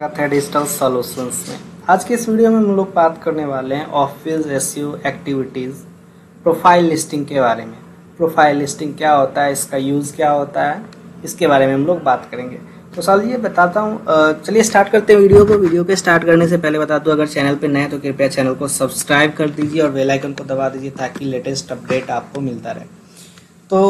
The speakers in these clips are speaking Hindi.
है डिजिटल सॉल्यूशंस में। आज के इस वीडियो में हम लोग बात करने वाले हैं office SU activities profile listing के बारे में। प्रोफ़ाइल लिस्टिंग क्या होता है, इसका यूज़ क्या होता है, इसके बारे में हम लोग बात करेंगे। तो साल ये बताता हूँ चलिए स्टार्ट करते हैं वीडियो को। वीडियो के स्टार्ट करने से पहले बता दूँ, अगर चैनल पे नए तो कृपया चैनल को सब्सक्राइब कर दीजिए और बेलाइकन को दबा दीजिए ताकि लेटेस्ट अपडेट आपको मिलता रहे। तो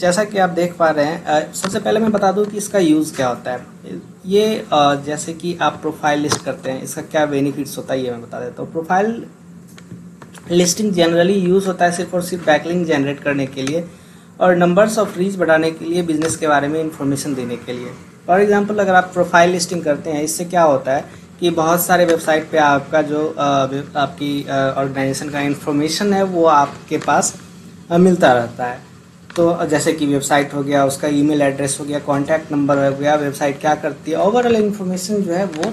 जैसा कि आप देख पा रहे हैं सबसे पहले मैं बता दूँ कि इसका यूज़ क्या होता है। ये जैसे कि आप प्रोफ़ाइल लिस्ट करते हैं, इसका क्या बेनिफिट्स होता है, ये मैं बता देता हूँ। प्रोफ़ाइल लिस्टिंग जनरली यूज़ होता है सिर्फ़ और सिर्फ़ बैकलिंग जनरेट करने के लिए और नंबर्स ऑफ़ रीच बढ़ाने के लिए बिज़नेस के बारे में इंफॉर्मेशन देने के लिए। फॉर एग्ज़ाम्पल अगर आप प्रोफ़ाइल लिस्टिंग करते हैं, इससे क्या होता है कि बहुत सारे वेबसाइट पे आपका जो आपकी ऑर्गेनाइजेशन का इंफॉर्मेशन है, वो आपके पास मिलता रहता है। तो जैसे कि वेबसाइट हो गया, उसका ईमेल एड्रेस हो गया कॉन्टैक्ट नंबर हो गया, वेबसाइट क्या करती है ओवरऑल इन्फॉर्मेशन जो है वो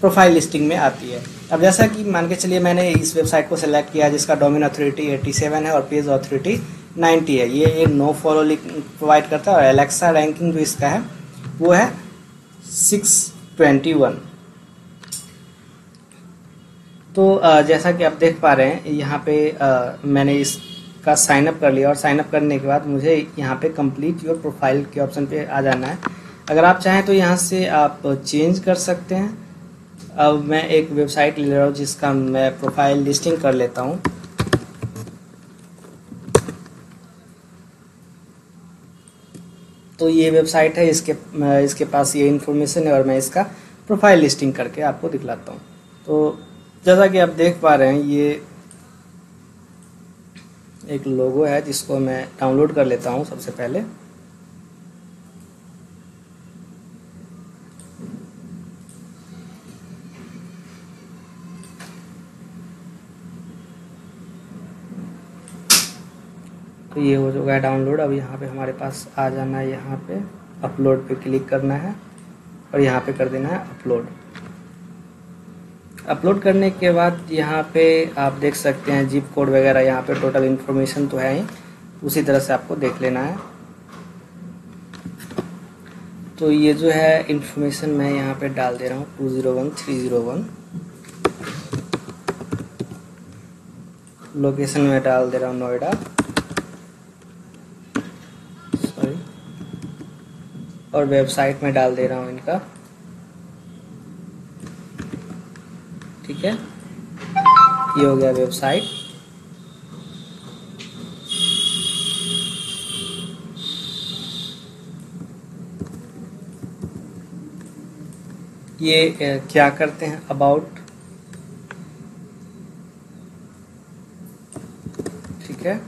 प्रोफ़ाइल लिस्टिंग में आती है। अब जैसा कि मान के चलिए मैंने इस वेबसाइट को सिलेक्ट किया जिसका डोमिन अथॉरिटी 87 है और पेज अथॉरिटी 90 है। ये एक नो फॉलो लिंक प्रोवाइड करता है और एलेक्सा रैंकिंग जो इसका है, वो है 621 तो जैसा कि आप देख पा रहे हैं, यहाँ पे मैंने इस का साइन अप कर लिया और साइन अप करने के बाद मुझे यहाँ पे कंप्लीट योर प्रोफ़ाइल के ऑप्शन पे आ जाना है। अगर आप चाहें तो यहाँ से आप चेंज कर सकते हैं। अब मैं एक वेबसाइट ले रहा हूँ जिसका मैं प्रोफ़ाइल लिस्टिंग कर लेता हूँ। तो ये वेबसाइट है, इसके इसके पास ये इन्फॉर्मेशन है और मैं इसका प्रोफ़ाइल लिस्टिंग करके आपको दिखलाता हूँ। तो जैसा कि आप देख पा रहे हैं, ये एक लोगो है जिसको मैं डाउनलोड कर लेता हूँ सबसे पहले। तो ये हो चुका है डाउनलोड अब यहाँ पे हमारे पास आ जाना है यहाँ पे। अपलोड पे क्लिक करना है और यहाँ पे कर देना है अपलोड अपलोड करने के बाद यहाँ पे आप देख सकते हैं जिप कोड वगैरह यहाँ पे टोटल इन्फॉर्मेशन तो है ही। उसी तरह से आपको देख लेना है। तो ये जो है इन्फॉर्मेशन मैं यहाँ पे डाल दे रहा हूँ two zero one three zero one location में डाल दे रहा हूँ नोएडा। सॉरी और वेबसाइट में डाल दे रहा हूँ इनका। ठीक है? ये हो गया वेबसाइट। ये क्या करते हैं? अबाउट ठीक है?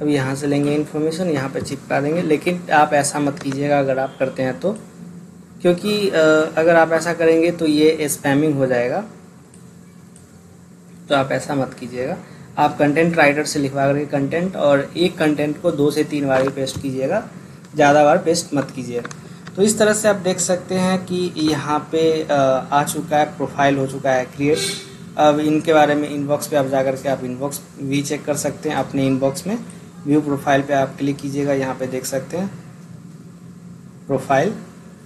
अब यहाँ से लेंगे इन्फॉर्मेशन यहाँ पे चिपका देंगे। लेकिन आप ऐसा मत कीजिएगा अगर आप करते हैं तो। क्योंकि अगर आप ऐसा करेंगे तो ये स्पैमिंग हो जाएगा। तो आप ऐसा मत कीजिएगा। आप कंटेंट राइटर से लिखवा करके कंटेंट और एक कंटेंट को दो से तीन बार ही पेस्ट कीजिएगा। ज़्यादा बार पेस्ट मत कीजिएगा तो इस तरह से आप देख सकते हैं कि यहाँ पे आ चुका है प्रोफ़ाइल हो चुका है क्रिएट अब इनके बारे में इनबॉक्स पे आप जा कर के आप इनबॉक्स भी चेक कर सकते हैं। अपने इनबॉक्स में व्यू प्रोफ़ाइल पे आप क्लिक कीजिएगा। यहाँ पे देख सकते हैं। प्रोफ़ाइल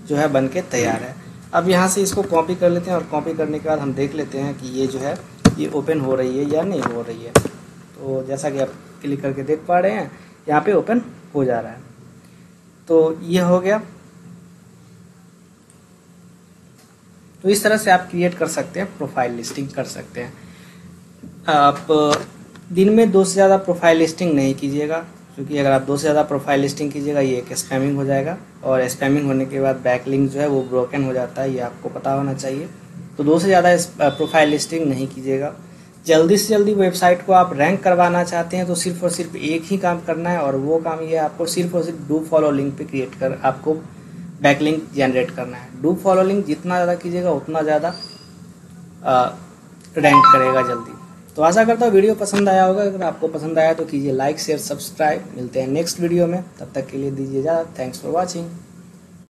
जो है बन के तैयार है। अब यहाँ से इसको कॉपी कर लेते हैं और कॉपी करने के बाद हम देख लेते हैं कि ये जो है ये ओपन हो रही है या नहीं हो रही है। तो जैसा कि आप क्लिक करके देख पा रहे हैं, यहाँ पे ओपन हो जा रहा है। तो ये हो गया। तो इस तरह से आप क्रिएट कर सकते हैं प्रोफ़ाइल लिस्टिंग कर सकते हैं। आप, दिन में दो से ज़्यादा प्रोफ़ाइल लिस्टिंग नहीं कीजिएगा, क्योंकि अगर आप दो से ज़्यादा प्रोफ़ाइल लिस्टिंग कीजिएगा, ये एक स्पैमिंग हो जाएगा। और स्पैमिंग होने के बाद बैक लिंक जो है वो ब्रोकन हो जाता है, ये आपको पता होना चाहिए। तो दो से ज़्यादा प्रोफ़ाइल लिस्टिंग नहीं कीजिएगा। जल्दी से जल्दी वेबसाइट को आप रैंक करवाना चाहते हैं तो सिर्फ़ और सिर्फ़ एक ही काम करना है, और वो काम ये आपको सिर्फ़ और सिर्फ़ डू फॉलो लिंक पे क्रिएट कर, आपको बैकलिंक जनरेट करना है। डू फॉलो लिंक जितना ज़्यादा कीजिएगा, उतना ज़्यादा रैंक करेगा जल्दी। तो आशा करता हूँ वीडियो पसंद आया होगा। अगर आपको पसंद आया तो कीजिए लाइक शेयर सब्सक्राइब मिलते हैं नेक्स्ट वीडियो में। तब तक के लिए दीजिए ज़्यादा थैंक्स फॉर वॉचिंग